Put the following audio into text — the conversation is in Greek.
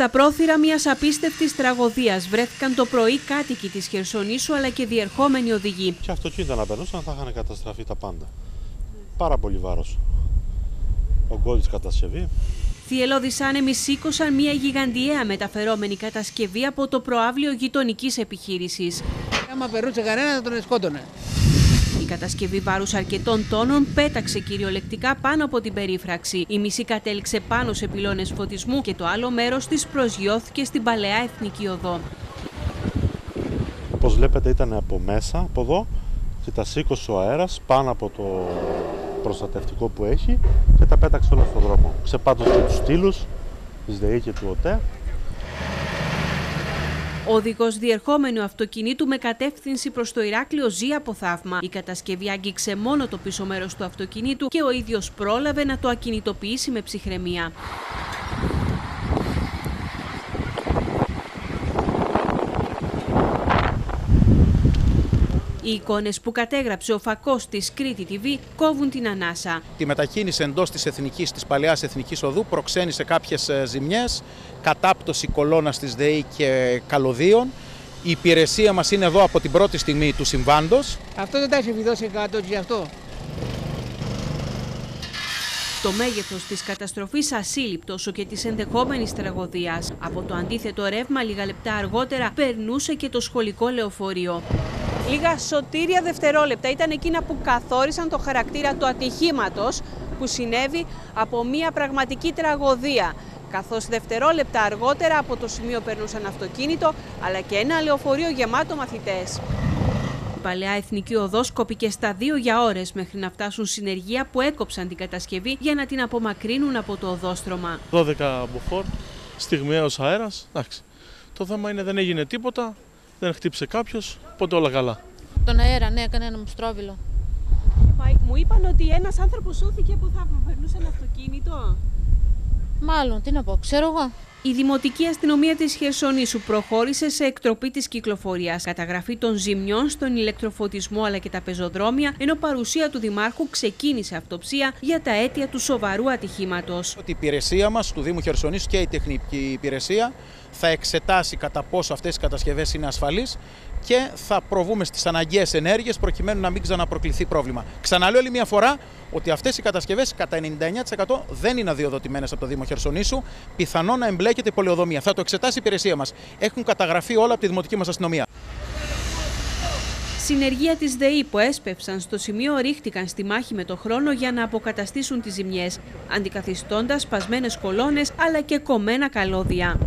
Στα πρόθυρα μιας απίστευτης τραγωδίας βρέθηκαν το πρωί κάτοικοι της Χερσονήσου αλλά και διερχόμενοι οδηγοί. Και αυτοκίνητα να περνούσαν θα είχαν καταστραφεί τα πάντα. Πάρα πολύ βάρος. Ογκώδη κατασκευή. Θυελώδεις άνεμοι σήκωσαν μια γιγαντιαία μεταφερόμενη κατασκευή από το προάβλιο γειτονικής επιχείρησης. Άμα περνούσε κανένας θα τον σκότωνε. Η κατασκευή βάρους αρκετών τόνων πέταξε κυριολεκτικά πάνω από την περίφραξη. Η μισή κατέληξε πάνω σε πυλώνες φωτισμού και το άλλο μέρος της προσγειώθηκε στην παλαιά εθνική οδό. Όπως βλέπετε ήταν από μέσα, από εδώ, και τα σήκωσε ο αέρας πάνω από το προστατευτικό που έχει και τα πέταξε όλα στον δρόμο. Ξεπάτωσε και τους στήλους τη ΔΕΗ και του ΟΤΕ ο οδηγός διερχόμενου αυτοκινήτου με κατεύθυνση προς το Ηράκλειο ζει από θαύμα. Η κατασκευή άγγιξε μόνο το πίσω μέρος του αυτοκινήτου και ο ίδιος πρόλαβε να το ακινητοποιήσει με ψυχραιμία. Οι εικόνες που κατέγραψε ο φακός της Κρήτη TV κόβουν την ανάσα. Τη μετακίνηση εντός της εθνικής, της παλαιάς εθνικής οδού προξένησε κάποιες ε, ζημιές, κατάπτωση κολόνας της ΔΕΗ και καλωδίων. Η υπηρεσία μας είναι εδώ από την πρώτη στιγμή του συμβάντος. Αυτό δεν τα έχει βιδώσει κάτω γι' αυτό. Το μέγεθος της καταστροφής ασύλληπτος όσο και της ενδεχόμενης τραγωδίας. Από το αντίθετο ρεύμα, λίγα λεπτά αργότερα, περνούσε και το σχολικό λεωφορείο. Λίγα σωτήρια δευτερόλεπτα ήταν εκείνα που καθόρισαν το χαρακτήρα του ατυχήματος που συνέβη από μια πραγματική τραγωδία καθώς δευτερόλεπτα αργότερα από το σημείο περνούσαν αυτοκίνητο αλλά και ένα λεωφορείο γεμάτο μαθητές. Η παλαιά εθνική οδός κόπηκε στα δύο για ώρες μέχρι να φτάσουν συνεργεία που έκοψαν την κατασκευή για να την απομακρύνουν από το οδόστρωμα. 12 μποφόρ, στιγμιαίος αέρας, εντάξει. Το θέμα είναι δεν έγινε τίποτα, δεν χτύπησε κάποιος, οπότε όλα καλά. Τον αέρα, ναι, έκανε ένα μουστρόβιλο. Μου είπαν ότι ένας άνθρωπος σώθηκε από θαύμα. Περνούσε ένα αυτοκίνητο. Μάλλον, τι να πω, ξέρω εγώ. Η Δημοτική Αστυνομία της Χερσονήσου προχώρησε σε εκτροπή της κυκλοφορίας, καταγραφή των ζημιών στον ηλεκτροφωτισμό αλλά και τα πεζοδρόμια, ενώ παρουσία του Δημάρχου ξεκίνησε αυτοψία για τα αίτια του σοβαρού ατυχήματος. Η υπηρεσία μας του Δήμου Χερσονήσου και η τεχνική υπηρεσία θα εξετάσει κατά πόσο αυτές οι κατασκευές είναι ασφαλείς και θα προβούμε στις αναγκαίες ενέργειες προκειμένου να μην ξαναπροκληθεί πρόβλημα. Ξαναλέω άλλη μια φορά ότι αυτές οι κατασκευές κατά 99% δεν είναι αδειοδοτημένες από το Δήμο Χερσονήσου, πιθανό να εμπλέκεται η πολεοδομία. Θα το εξετάσει η υπηρεσία μας. Έχουν καταγραφεί όλα από τη δημοτική μας αστυνομία. Συνεργεία της ΔΕΗ που έσπευσαν στο σημείο ρίχτηκαν στη μάχη με το χρόνο για να αποκαταστήσουν τις ζημιές, αντικαθιστώντας σπασμένες κολόνες αλλά και κομμένα καλώδια.